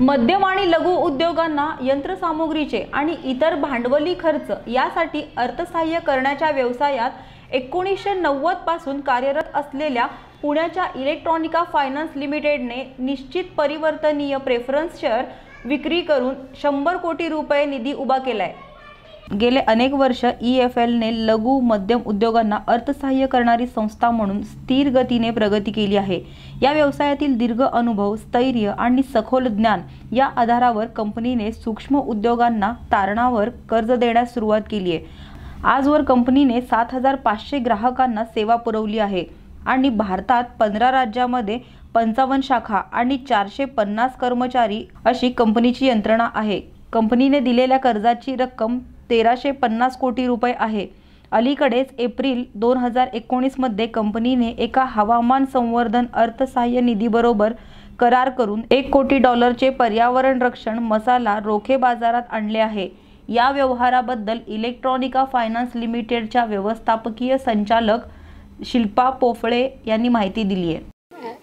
मध्यम आणि लघु उद्योगांना यंत्रसामुग्रीचे आणि इतर भांडवली खर्च यासाठी अर्थसहाय्य करण्याच्या व्यवसायात एकोणीसशे नव्वदपासून कार्यरत असलेल्या पुण्याच्या इलेक्ट्रॉनिका फायनान्स लिमिटेडने निश्चित परिवर्तनीय प्रेफरन्स शेअर विक्री करून शंभर कोटी रुपये निधी उभा केला आहे गेले अनेक वर्ष ई एफ एलने लघु मध्यम उद्योगांना अर्थसहाय्य करणारी संस्था म्हणून स्थिर गतीने प्रगती केली आहे. या व्यवसायातील दीर्घ अनुभव स्थैर्य आणि सखोल ज्ञान या आधारावर कंपनीने सूक्ष्म उद्योगांना तारणावर कर्ज देण्यास सुरुवात केली आहे. आजवर कंपनीने सात हजार पाचशे ग्राहकांना सेवा पुरवली आहे आणि भारतात पंधरा राज्यामध्ये पंचावन्न शाखा आणि चारशे पन्नास कर्मचारी अशी कंपनीची यंत्रणा आहे. कंपनीने दिलेल्या कर्जाची रक्कम तेराशे पन्नास कोटी रुपये आहे. अलीकडेच एप्रिल दोन हजार एकोणीसमध्ये कंपनीने एका हवामान संवर्धन अर्थसहाय्य निधीबरोबर करार करून एक कोटी डॉलरचे पर्यावरण रक्षण मसाला रोखे बाजारात आणले आहे. या व्यवहाराबद्दल इलेक्ट्रॉनिका फायनान्स लिमिटेडच्या व्यवस्थापकीय संचालक शिल्पा पोफळे यांनी माहिती दिली आहे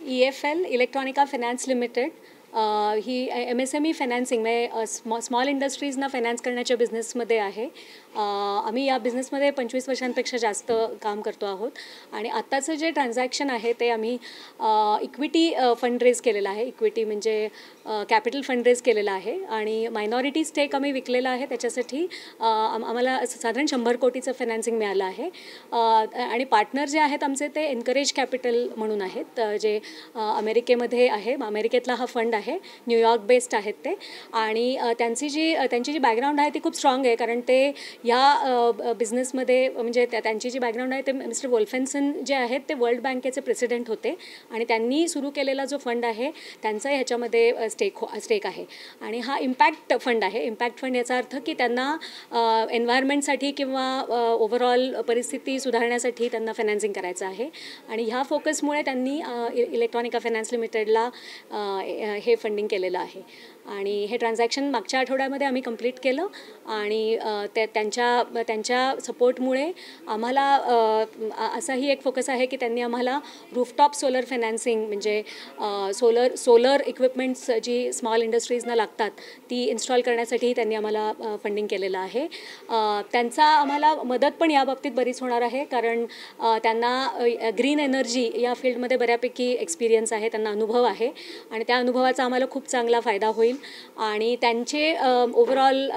E F L electronica finance limited ही M S M E financing म्हणजे स्मॉ स्मॉल इंडस्ट्रीजना फायनान्स करण्याच्या बिझनेसमध्ये आहे. आम्ही या बिझनेसमध्ये पंचवीस वर्षांपेक्षा जास्त काम करतो आहोत. आणि आत्ताचं जे ट्रान्झॅक्शन आहे ते आम्ही इक्विटी फंड रेज केलेलं आहे. इक्विटी म्हणजे कॅपिटल फंड रेज केलेलं आहे. आणि मायनॉरिटी स्टेक आम्ही विकलेला आहे. त्याच्यासाठी आम्हाला साधारण शंभर कोटीचं फायनान्सिंग मिळालं आहे. आणि पार्टनर जे आहेत आमचे ते एनकरेज कॅपिटल म्हणून आहेत. जे अमेरिकेमध्ये आहे. अमेरिकेतला हा फंड आहे. न्यूयॉर्क बेस्ड आहेत ते. आणि त्यांची जी त्यांची जी बॅकग्राऊंड आहे ती खूप स्ट्रॉंग आहे. कारण ते ह्या बिझनेसमध्ये म्हणजे त्या- त्यांची जी बॅकग्राऊंड आहे ते मिस्टर वोल्फेन्सन जे आहेत ते वर्ल्ड बँकेचे प्रेसिडेंट होते. आणि त्यांनी सुरू केलेला जो फंड आहे त्यांचा ह्याच्यामध्ये स्टेक हो स्टेक आहे. आणि हा इम्पॅक्ट फंड आहे. इम्पॅक्ट फंड याचा अर्थ की त्यांना एन्व्हायरमेंटसाठी किंवा ओव्हरऑल परिस्थिती सुधारण्यासाठी त्यांना फायनान्सिंग करायचं आहे. आणि ह्या फोकसमुळे त्यांनी इलेक्ट्रॉनिका फायनान्स लिमिटेडला हे फंडिंग केलेलं आहे. आणि हे ट्रान्झॅक्शन मागच्या आठवड्यामध्ये आम्ही कंप्लीट केलं आणि त्या त्यांच्या त्यांच्या सपोर्टमुळे आम्हाला असाही एक फोकस आहे की त्यांनी आम्हाला रूफटॉप सोलर फायनान्सिंग म्हणजे सोलर सोलर इक्विपमेंट्स जी स्मॉल इंडस्ट्रीजना लागतात ती इन्स्टॉल करण्यासाठी त्यांनी आम्हाला फंडिंग केलेलं आहे. त्यांचा आम्हाला मदत पण याबाबतीत बरीच होणार आहे कारण त्यांना ग्रीन एनर्जी या फील्डमध्ये बऱ्यापैकी एक्सपिरियन्स आहे त्यांना अनुभव आहे आणि त्या अनुभवाचा त्याचा आम्हाला खूप चांगला फायदा होईल. आणि त्यांचे ओव्हरऑल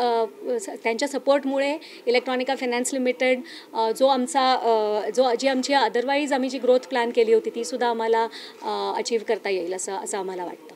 त्यांच्या सपोर्टमुळे इलेक्ट्रॉनिका फायनान्स लिमिटेड जो आमचा जो जी आमची अदरवाईज आम्ही जी ग्रोथ प्लॅन केली होती तीसुद्धा आम्हाला अचीव करता येईल असं असं आम्हाला वाटतं.